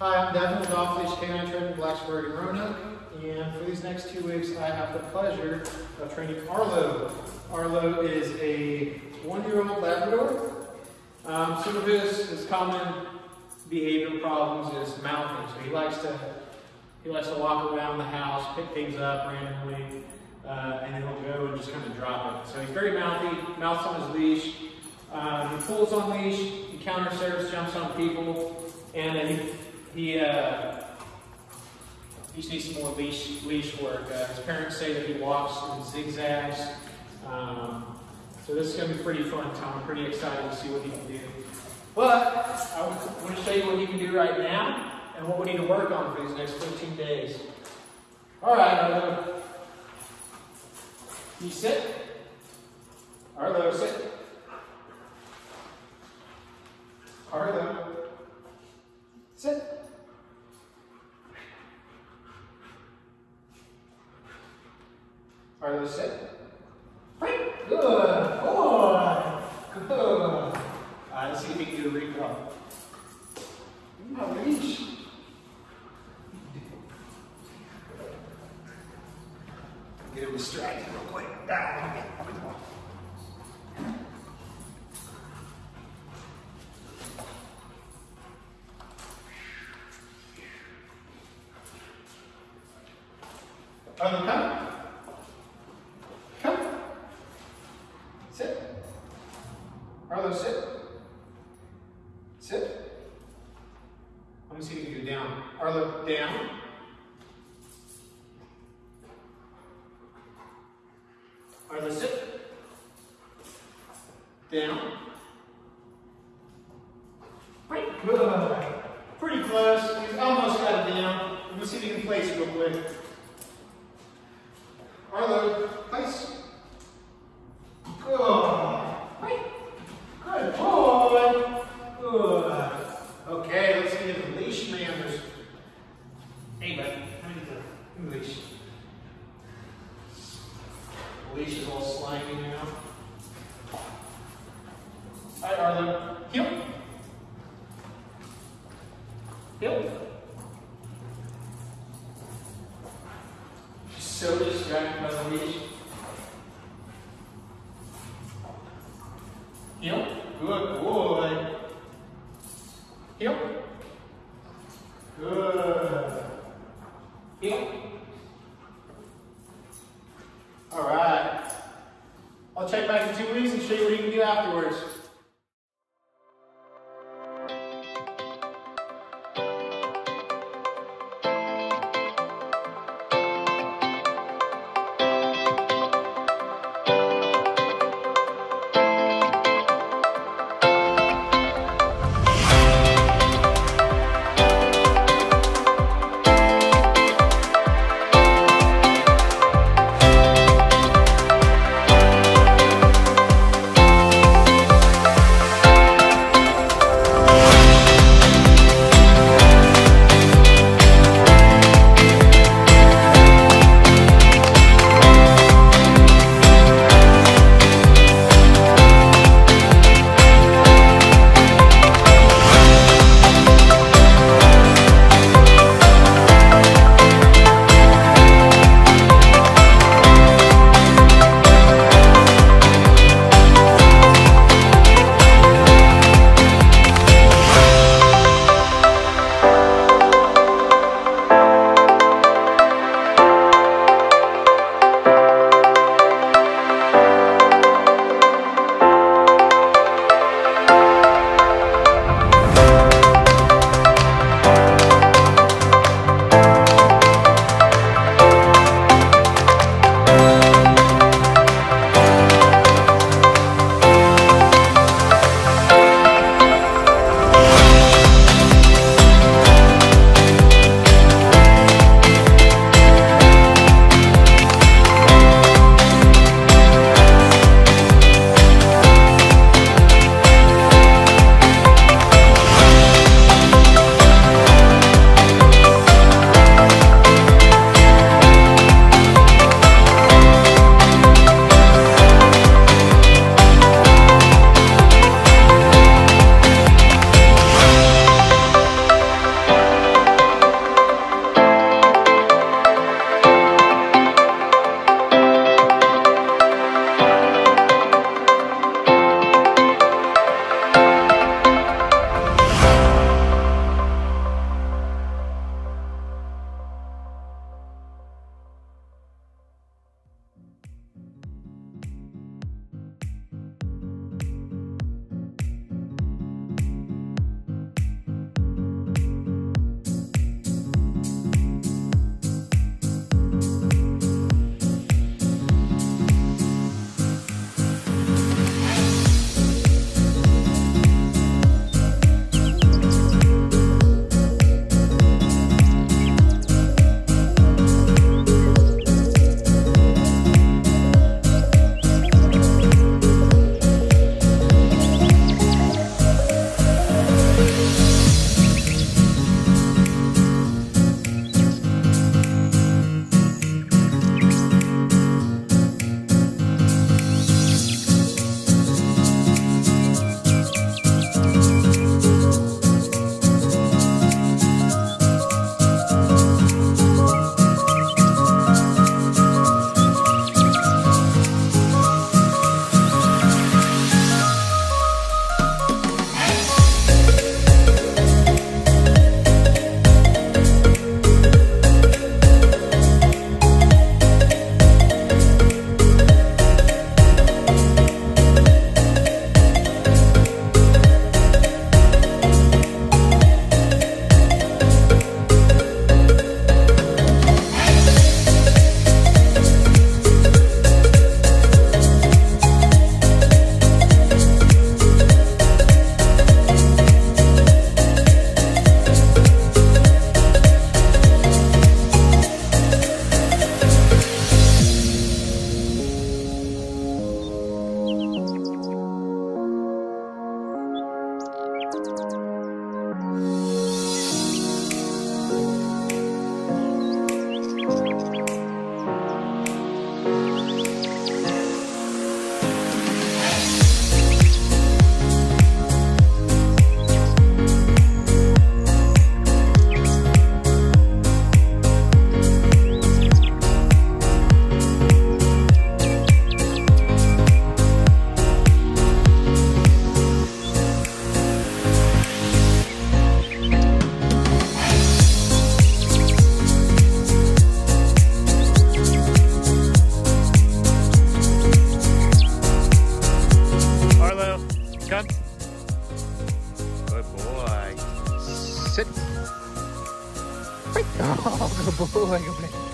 Hi, I'm Devon with Off Leash K9 Training Blacksburg and Roanoke. And for these next two weeks, I have the pleasure of training Arlo. Arlo is a one-year-old Labrador. Um, some of his, his common behavior problems is mouthing. So he likes to he likes to walk around the house, pick things up randomly, uh, and then he'll go and just kind of drop it. So he's very mouthy, mouths on his leash. Uh, he pulls on leash, he counter surfs, jumps on people, and uh, he, he, uh, he just needs some more leash, leash work. Uh, his parents say that he walks in zigzags. Um, so this is going to be pretty fun, Tom. I'm pretty excited to see what he can do. But I want to show you what he can do right now and what we need to work on for these next 15 days. All right, Arlo. You sit. Arlo, sit. Arlo. Sit. Arlo, sit. Good. Boy. Good. All right, let's see if we can do a leash. Get him distracted real quick. Ah, come. Come. Sit. Let me see if you can do down. Arlo, down. Arlo, sit. Down. Right. Good. Pretty close. He's almost got it down. Let me see if he can place real quick. Arlo, place. Good. Right. Good boy. Good. Okay, let's get into leash manners. Hey, buddy, how many the leash? The leash is all slimy now. All right, Arlo. Heel. Heel. Distracted by the leash. Heel. Good boy. Heel. Good. Heel. All right. I'll check back in two weeks and show you what you can do afterwards. Sit. Right.